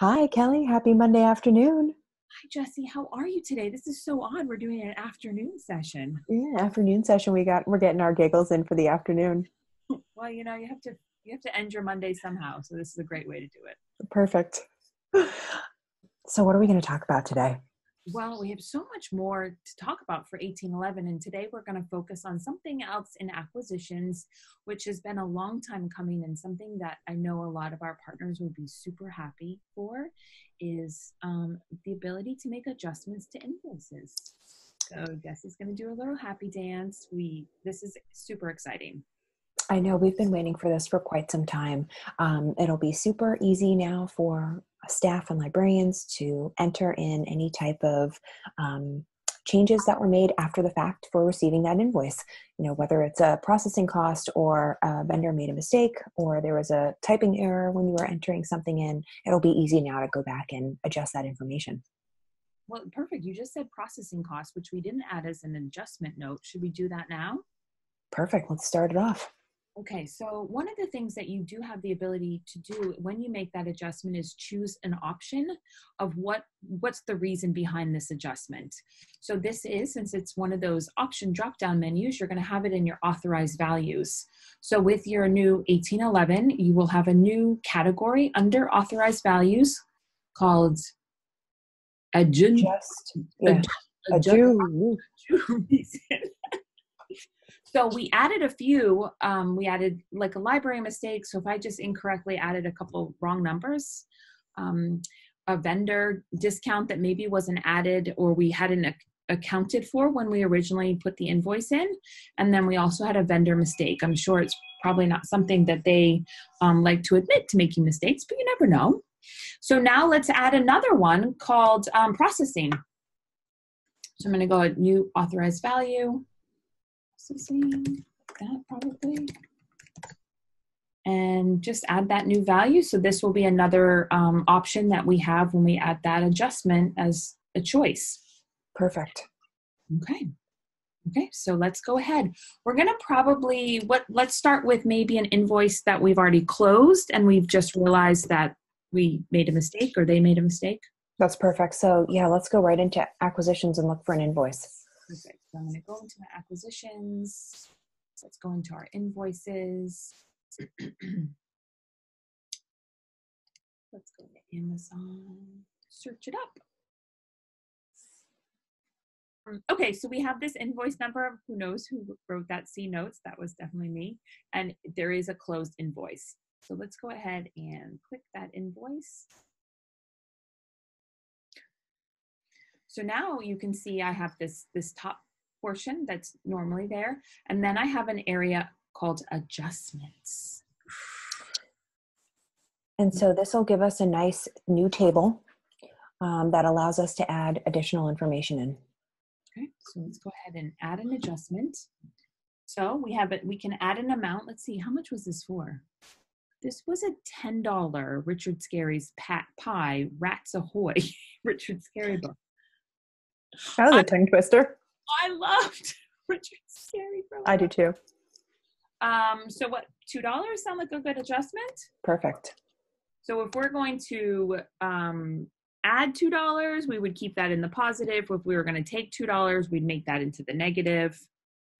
Hi, Kelly. Happy Monday afternoon. Hi, Jesse. How are you today? This is so odd. We're doing an afternoon session. Yeah, afternoon session. We got we're getting our giggles in for the afternoon. Well, you know, you have to you have to end your Monday somehow. So this is a great way to do it. Perfect. So, what are we going to talk about today? Well, we have so much more to talk about for 1811, and today we're going to focus on something else in acquisitions, which has been a long time coming, and something that I know a lot of our partners will be super happy for is um, the ability to make adjustments to invoices. So Jesse's going to do a little happy dance. We this is super exciting. I know we've been waiting for this for quite some time. Um, it'll be super easy now for staff and librarians to enter in any type of um, changes that were made after the fact for receiving that invoice. You know, whether it's a processing cost or a vendor made a mistake or there was a typing error when you were entering something in, it'll be easy now to go back and adjust that information. Well, perfect. You just said processing costs, which we didn't add as an adjustment note. Should we do that now? Perfect. Let's start it off. Okay, so one of the things that you do have the ability to do when you make that adjustment is choose an option of what what's the reason behind this adjustment. So this is since it's one of those option drop down menus, you're going to have it in your authorized values. So with your new 1811, you will have a new category under authorized values called adjust, Just yeah. adjust, Adju- So we added a few. Um, we added like a library mistake. So if I just incorrectly added a couple wrong numbers, um, a vendor discount that maybe wasn't added or we hadn't ac- accounted for when we originally put the invoice in, and then we also had a vendor mistake. I'm sure it's probably not something that they um, like to admit to making mistakes, but you never know. So now let's add another one called um, processing. So I'm going to go new authorized value processing, that probably. And just add that new value. So this will be another um, option that we have when we add that adjustment as a choice. Perfect. Okay. Okay, so let's go ahead. We're gonna probably what let's start with maybe an invoice that we've already closed and we've just realized that we made a mistake or they made a mistake. That's perfect. So, yeah, let's go right into acquisitions and look for an invoice. Perfect. So I'm going to go into my acquisitions. Let's go into our invoices. Let's go to Amazon, search it up. Um, Okay, so we have this invoice number. Who knows who wrote that C notes? That was definitely me. And there is a closed invoice. So let's go ahead and click that invoice. So now you can see I have this, this top portion that's normally there. And then I have an area called adjustments. And so this will give us a nice new table um, that allows us to add additional information in. Okay, so let's go ahead and add an adjustment. So we have it, we can add an amount. Let's see, how much was this for? This was a $10 Richard Scarry's Pat Pie Rats Ahoy Richard Scarry book. That was a tongue twister. I loved Richard a I do too. Um, so what, $2 sound like a good adjustment? Perfect. So if we're going to um, add two dollars, we would keep that in the positive. If we were going to take two dollars, we'd make that into the negative.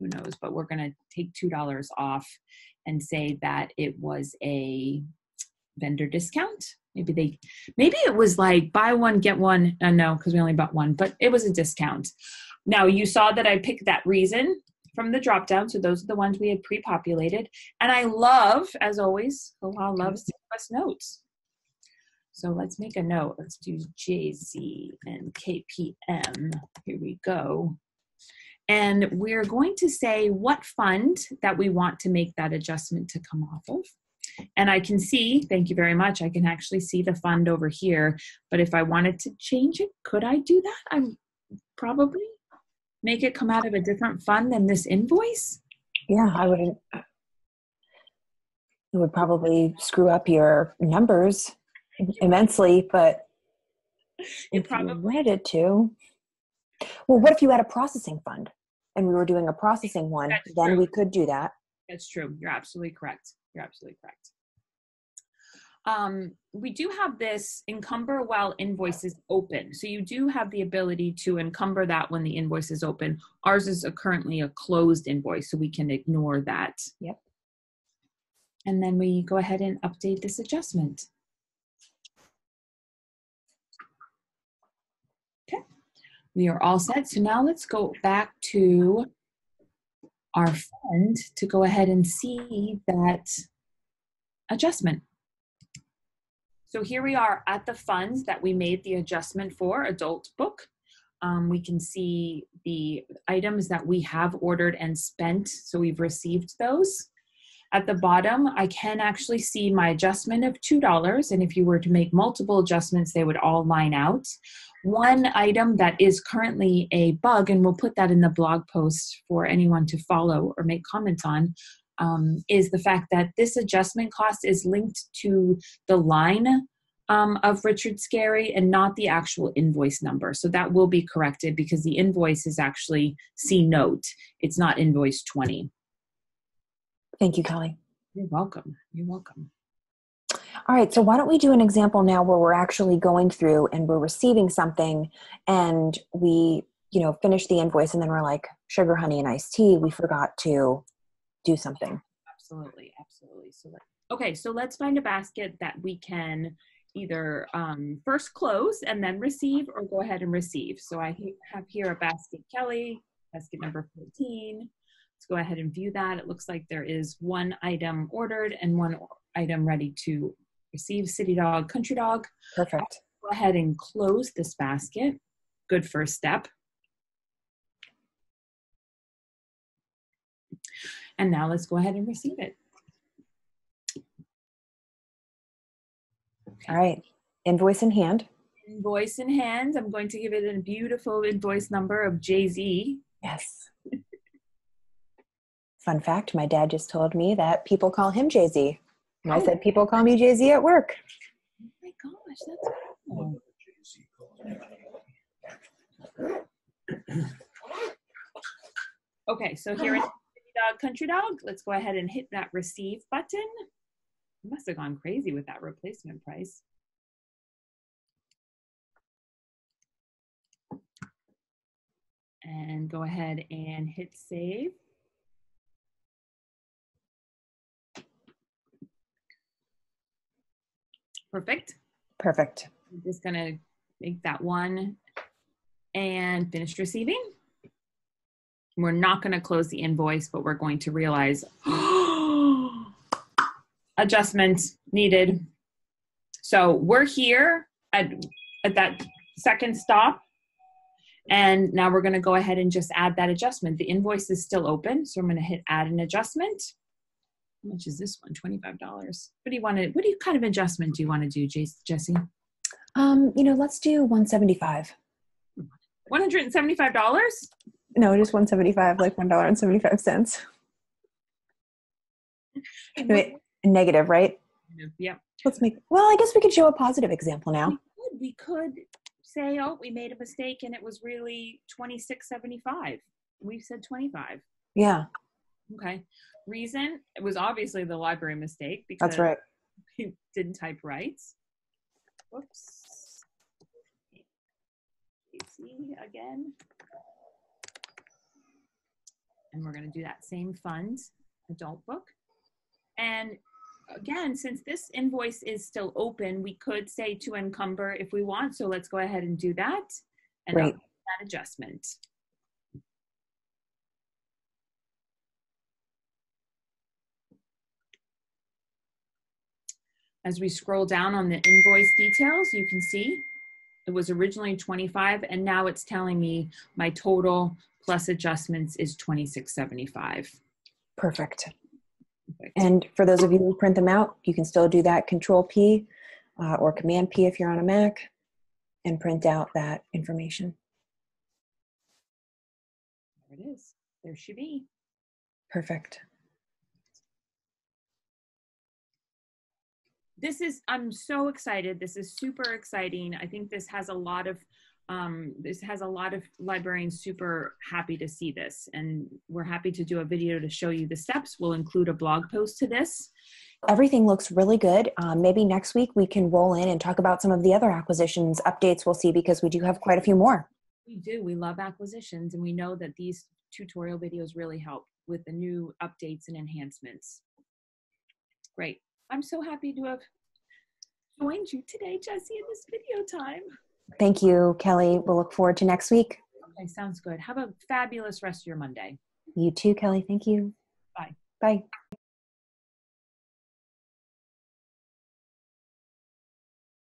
Who knows? But we're going to take two dollars off and say that it was a vendor discount. Maybe they, maybe it was like buy one get one. Uh, no, because we only bought one, but it was a discount. Now you saw that I picked that reason from the drop down. So those are the ones we had pre-populated. And I love, as always, Koha loves to give us notes. So let's make a note. Let's do JZ and KPM. Here we go. And we're going to say what fund that we want to make that adjustment to come off of. And I can see, thank you very much, I can actually see the fund over here. But if I wanted to change it, could I do that? I'm probably make it come out of a different fund than this invoice. Yeah, I wouldn't. It would probably screw up your numbers immensely, but It if you probably wanted to. Well, what if you had a processing fund and we were doing a processing one? That's then true. we could do that. That's true. You're absolutely correct. You're absolutely correct. um, we do have this encumber while invoice is open. So you do have the ability to encumber that when the invoice is open. Ours is a, currently a closed invoice, so we can ignore that. Yep. And then we go ahead and update this adjustment. Okay, we are all set. So now let's go back to our fund to go ahead and see that adjustment. So here we are at the funds that we made the adjustment for, adult book. Um, we can see the items that we have ordered and spent, so we've received those. At the bottom, I can actually see my adjustment of $2, and if you were to make multiple adjustments, they would all line out. One item that is currently a bug, and we'll put that in the blog post for anyone to follow or make comments on, um, is the fact that this adjustment cost is linked to the line um, of Richard Scarry and not the actual invoice number. So that will be corrected because the invoice is actually C note. It's not invoice 20. Thank you, Kelly. You're welcome. You're welcome. All right, so why don't we do an example now where we're actually going through and we're receiving something and we, you know, finish the invoice and then we're like, sugar, honey, and iced tea, we forgot to do something. Absolutely, absolutely. So, okay, so let's find a basket that we can either um, first close and then receive or go ahead and receive. So I have here a basket Kelly, basket number 14. Let's go ahead and view that. It looks like there is one item ordered and one item ready to receive City Dog, Country Dog. Perfect. Go ahead and close this basket. Good first step. And now let's go ahead and receive it. All right. Invoice in hand. Invoice in hand. I'm going to give it a beautiful invoice number of Jay Z. Yes. Fun fact my dad just told me that people call him Jay Z. And I said, people call me Jay Z at work. Oh my gosh, that's cool. Okay, so here in Dog Country Dog, let's go ahead and hit that receive button. I must have gone crazy with that replacement price. And go ahead and hit save. Perfect. Perfect. I'm just gonna make that one and finish receiving. We're not gonna close the invoice, but we're going to realize adjustment needed. So we're here at, at that second stop. And now we're gonna go ahead and just add that adjustment. The invoice is still open, so I'm gonna hit add an adjustment. How much is this one? $25. What do you want to, what do you kind of adjustment do you want to do, Jesse? Um, you know, let's do 175. $175? No, just 175, like $1.75. Wait, negative, right? Yep. Let's make, well, I guess we could show a positive example now. We could, we could say, oh, we made a mistake and it was really 26.75. We said 25. Yeah. Okay. Reason it was obviously the library mistake because That's right. we didn't type right. Whoops. See again. And we're going to do that same fund adult book. And again, since this invoice is still open, we could say to encumber if we want. So let's go ahead and do that and Great. that adjustment. As we scroll down on the invoice details, you can see it was originally 25 and now it's telling me my total plus adjustments is 2675. Perfect. Perfect. And for those of you who print them out, you can still do that Control P uh, or Command P if you're on a Mac and print out that information. There it is. There she be. Perfect. This is, I'm so excited. This is super exciting. I think this has a lot of, um, this has a lot of librarians super happy to see this. And we're happy to do a video to show you the steps. We'll include a blog post to this. everything looks really good. Um, maybe next week we can roll in and talk about some of the other acquisitions updates we'll see because we do have quite a few more. We do. We love acquisitions, and we know that these tutorial videos really help with the new updates and enhancements. Great. I'm so happy to have joined you today, Jesse, in this video time. Thank you, Kelly. We'll look forward to next week. Okay, sounds good. Have a fabulous rest of your Monday. You too, Kelly. Thank you. Bye. Bye.